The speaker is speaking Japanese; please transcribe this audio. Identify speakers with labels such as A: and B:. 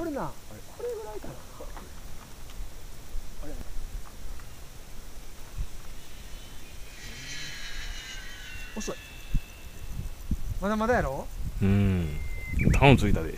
A: これなこれぐらいかな。遅い。まだまだやろ？
B: うん。タんンいたで。